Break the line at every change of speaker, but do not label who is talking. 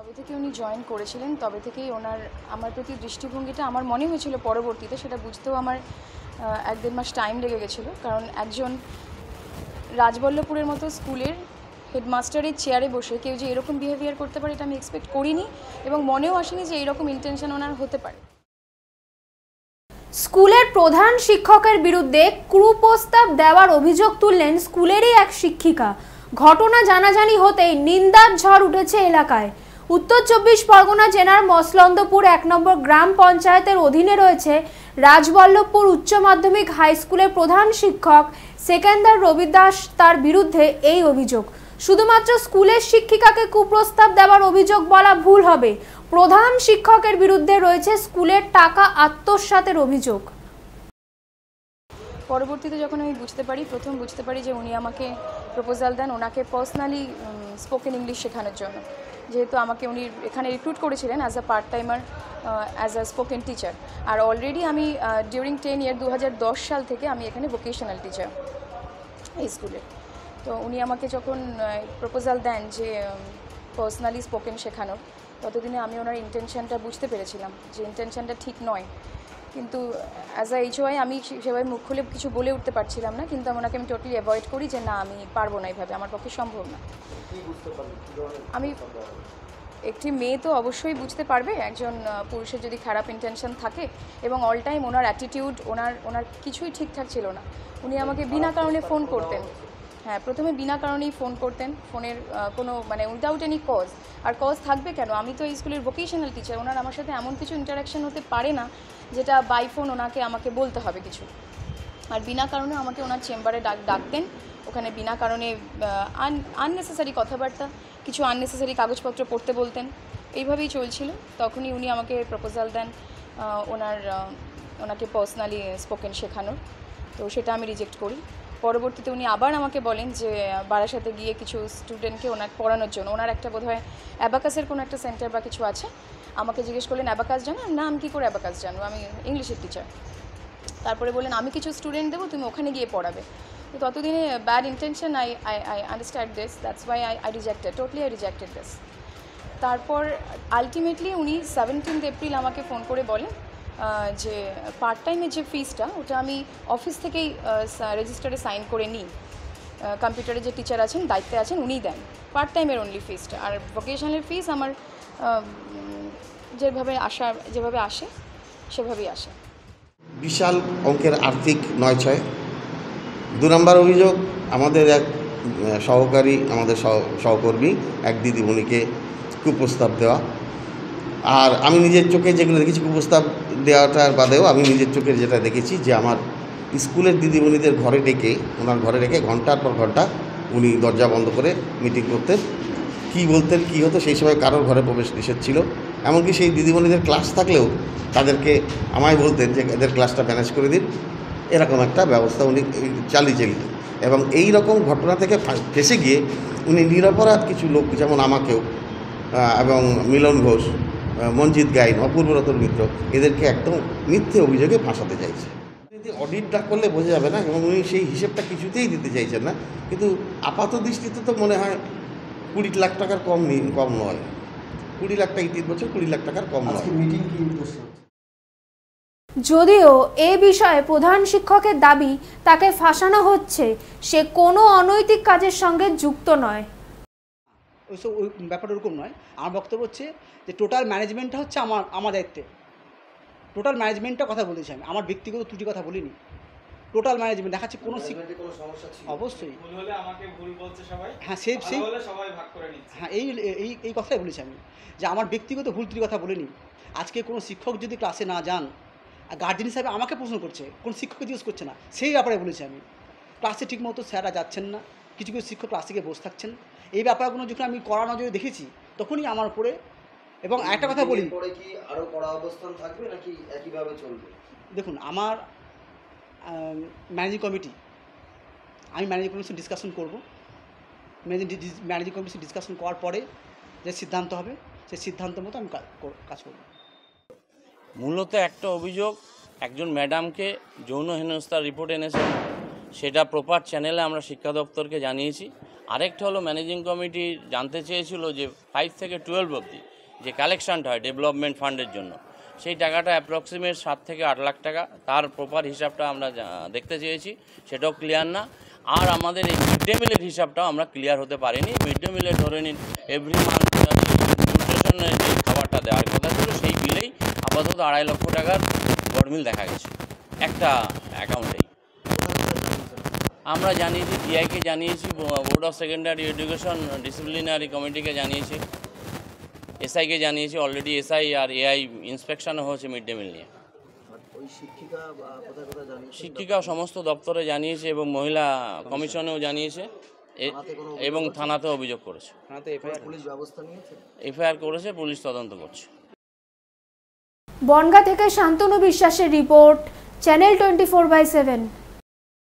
যবে থেকে উনি জয়েন করেছিলেন, তবে থেকেই ওনার আমার প্রতি দৃষ্টিভঙ্গিটা, আমার মনে হয়েছিল পরবর্তীতে, সেটা বুঝতেও আমার এক দেড় মাস টাইম লেগে গেছিল। কারণ একজন রাজবল্লভপুরের মতো স্কুলের হেডমাস্টারের চেয়ারে বসে কেউ যে এরকম বিহেভিয়ার করতে পারে, এটা আমি এক্সপেক্ট করিনি এবং মনেও আসেনি যে এরকম ইন্টেনশন ওনার হতে পারে।
স্কুলের প্রধান শিক্ষকের বিরুদ্ধে কুপ্রস্তাব দেওয়ার অভিযোগ তুললেন স্কুলেরই এক শিক্ষিকা। ঘটনা জানাজানি হতেই নিন্দার ঝড় উঠেছে এলাকায়। উত্তর চব্বিশ পরগনা জেলার মসলন্দপুর এক নম্বর গ্রাম পঞ্চায়েতের অধীনে রয়েছে রাজবল্লভপুর উচ্চ মাধ্যমিক হাই স্কুলের প্রধান শিক্ষক সেকেন্দার রবিদাস তার বিরুদ্ধে এই অভিযোগ। শুধুমাত্র স্কুলের শিক্ষিকাকে কুপ্রস্তাব দেওয়ার অভিযোগ বলা ভুল হবে। প্রধান শিক্ষকের বিরুদ্ধে রয়েছে স্কুলের টাকা আত্মসাতের অভিযোগ।
পরবর্তীতে যখন আমি বুঝতে পারি, প্রথম বুঝতে পারি যে উনি আমাকে প্রপোজাল দেন, ওনাকে পার্সোনালি স্পোকেন ইংলিশ শেখানোর জন্য। যেহেতু আমাকে উনি এখানে রিক্রুট করেছিলেন as a part timer as a spoken teacher R already আমি ডিউরিং টেন ইয়ার দু হাজার দশ সাল থেকে আমি এখানে ভোকেশনাল টিচার এই স্কুলে তো উনি আমাকে যখন প্রপোজাল দেন যে পার্সোনালি স্পোকেন শেখানোর, ততদিনে আমি ওনার ইন্টেনশনটা বুঝতে পেরেছিলাম যে ইন্টেনশনটা ঠিক নয়। কিন্তু অ্যাজ আ এইচওয়াই আমি সেভাবে মুখ খুলে কিছু বলে উঠতে পারছিলাম না, কিন্তু ওনাকে আমি টোটালি অ্যাভয়েড করি যে না, আমি পারব না এইভাবে আমার পক্ষে সম্ভব না। আমি একটি মেয়ে তো অবশ্যই বুঝতে পারবে একজন পুরুষের যদি খারাপ ইন্টেনশন থাকে এবং অল টাইম ওনার অ্যাটিটিউড ওনার ওনার কিছুই ঠিকঠাক ছিল না। উনি আমাকে বিনা কারণে ফোন করতেন। হ্যাঁ প্রথমে বিনা কারণেই ফোন করতেন। ফোনের কোনো মানে উইদাউট এনি কজ আর কজ থাকবে কেন? আমি তো এই স্কুলের ভোকেশনাল টিচার ওনার আমার সাথে এমন কিছু ইন্টারাকশন হতে পারে না যেটা বাই ফোন ওনাকে আমাকে বলতে হবে কিছু। আর বিনা কারণে আমাকে ওনার চেম্বারে ডাক, ডাকতেন। ওখানে বিনা কারণে আননেসেসারি কথাবার্তা, কিছু আননেসেসারি কাগজপত্র পড়তে বলতেন। এইভাবেই চলছিল। তখনই উনি আমাকে প্রপোজাল দেন ওনার ওনাকে পার্সোনালি স্পোকেন শেখানোর। তো সেটা আমি রিজেক্ট করি। পরবর্তীতে উনি আবার আমাকে বলেন যে, বারাসাতে গিয়ে কিছু স্টুডেন্টকে ওনার পড়ানোর জন্য, ওনার একটা বোধহয় অ্যাবাকাসের কোনো একটা সেন্টার বা কিছু আছে। আমাকে জিজ্ঞেস করলেন অ্যাবাকাস জানো? না, আমি কী করে অ্যাবাকাস জানো আমি ইংলিশের টিচার তারপরে বললেন, আমি কিছু স্টুডেন্ট দেবো, তুমি ওখানে গিয়ে পড়াবে। তো ততদিনে bad intention I I I understand this that's why I I rejected totally I rejected this তারপর আলটিমেটলি উনি সেভেন্টিন্থ এপ্রিল আমাকে ফোন করে বলেন যে পার্ট টাইমের যে ফিসটা ওটা আমি অফিস থেকেই রেজিস্টারে সাইন করে নিই। কম্পিউটারে যে টিচার আছেন, দায়িত্বে আছেন, উনিই দেন। পার্ট টাইমের অনলি ফিসটা আর ভোকেশনাল ফিস আমার যেভাবে আসা, যেভাবে আসে, সেভাবেই আসে।
বিশাল অঙ্কের আর্থিক নয় ছয় দু নম্বর অভিযোগ, আমাদের এক সহকারী, আমাদের সহ- সহকর্মী, এক দিদিমণিকে কুপ্রস্তাব দেওয়া। আর আমি নিজের চোখে যেগুলো দেখেছি কুপ্রস্তাব দেওয়াটার বাদেও আমি নিজের চোখে যেটা দেখেছি যে, আমার স্কুলের দিদিমণিদের ঘরে ডেকে, ওনার ঘরে ডেকে ঘণ্টার পর ঘণ্টা উনি দরজা বন্ধ করে মিটিং করতেন। কী বলতেন, কী হতো, সেই সময় কারোর ঘরে প্রবেশ নিষেধ ছিল। এমনকি সেই দিদিমণিদের ক্লাস থাকলেও তাদেরকে আমায় বলতেন যে এদের ক্লাসটা ম্যানেজ করে দিন। এরকম একটা ব্যবস্থা উনি চালিয়ে চালিয়ে এবং এই রকম ঘটনা থেকে ফেসে গিয়ে উনি নিরপরাধ কিছু লোক যেমন আমাকেও এবং মিলন ঘোষ মঞ্জিত গাইন অপূর্বরতন মিত্র, এদেরকে একদম মিথ্যে অভিযোগে ফাঁসাতে চাইছে। অডিট না করলে বোঝা যাবে না এবং উনি সেই হিসেবটা কিছুতেই দিতে চাইছেন না। কিন্তু আপাত দৃষ্টিতে তো মনে হয় কুড়ি লাখ টাকার কম কম নয়। কুড়ি লাখ টাকা তিন বছর কুড়ি লাখ টাকার কম নয়।
মিটিং কি উদ্দেশ্য?
যদিও এ বিষয়ে প্রধান শিক্ষকের দাবি তাকে ফাঁসানো হচ্ছে সে কোনো অনৈতিক কাজের সঙ্গে যুক্ত নয়।
ওইসব ওই ব্যাপারটা ওরকম নয়। আমার বক্তব্য হচ্ছে যে টোটাল ম্যানেজমেন্টটা হচ্ছে আমার আমার দায়িত্বে। টোটাল ম্যানেজমেন্টটা কথা বলেছি আমি। আমার ব্যক্তিগত ত্রুটি কথা বলিনি। টোটাল ম্যানেজমেন্ট দেখাচ্ছে কোনো অবশ্যই।
ভুল হলে আমাকে ভুল বলছে সবাই।
হ্যাঁ সেই
ভালো
সেই
হলে সবাই ভাগ করে নিচ্ছে।
হ্যাঁ এই এই এই কথাই বলেছি আমি। যে আমার ব্যক্তিগত ভুল ত্রুটি কথা বলিনি। আজকে কোনো শিক্ষক যদি ক্লাসে না যান গার্জেন হিসাবে আমাকে প্রশ্ন করছে কোন শিক্ষককে জিজ্ঞেস করছে না সেই ব্যাপারে বলেছি আমি। ক্লাসে ঠিকমতো স্যাররা যাচ্ছেন না কিছু কিছু শিক্ষক ক্লাসে গিয়ে বসে থাকছেন। এই ব্যাপারগুলো যখন আমি কড়া নজরে দেখেছি তখনই আমার উপরে এবং একটা কথা বলি
পরে কি আরও কড়া অবস্থান থাকবে নাকি একইভাবে চলবে?
দেখুন আমার ম্যানেজিং কমিটি আমি ম্যানেজিং কমিটির ডিসকাশন করব। ম্যানেজিং ম্যানেজিং কমিটির ডিসকাশন করার পরে যে সিদ্ধান্ত হবে সেই সিদ্ধান্ত মতো আমি কাজ করব।
মূলত একটা অভিযোগ, একজন ম্যাডামকে যৌন হেনস্থার রিপোর্ট এনেছে। সেটা প্রপার চ্যানেলে আমরা শিক্ষা দপ্তরকে জানিয়েছি। আরেকটা হলো ম্যানেজিং কমিটি জানতে চেয়েছিল যে ফাইভ থেকে টুয়েলভ অবধি যে কালেকশানটা হয় ডেভেলপমেন্ট ফান্ডের জন্য। সেই টাকাটা অ্যাপ্রক্সিমেট সাত থেকে আট লাখ টাকা। তার প্রপার হিসাবটা আমরা দেখতে চেয়েছি, সেটাও ক্লিয়ার না। আর আমাদের এই মিড ডে মিলের হিসাবটাও আমরা ক্লিয়ার হতে পারিনি। মিড ডে মিলে ধরে নিন এভরি মান্থ খাবারটা দেওয়ার কথা ছিল, সেই বিলেই আপাতত আড়াই লক্ষ টাকার গরমিল দেখা গেছে। একটা অ্যাকাউন্টেই আমরা জানিয়েছি ডিআইকে জানিয়েছি board of secondary education disciplinary কমিটিকে জানিয়েছি। এসআইকে জানিয়েছি অলরেডি এসআই আর এআই ইন্সপেকশনও হয়েছে মিড ডে মিল নিয়ে
শিক্ষিকা
সমস্ত দপ্তরে জানিয়েছে এবং মহিলা কমিশনেও জানিয়েছে এবং থানাতে অভিযোগ করেছে।
কোনো পুলিশ ব্যবস্থা
এফআইআর করেছে পুলিশ তদন্ত করছে।
বনগা থেকে শান্তনু বিশ্বাসের report channel twenty four by seven.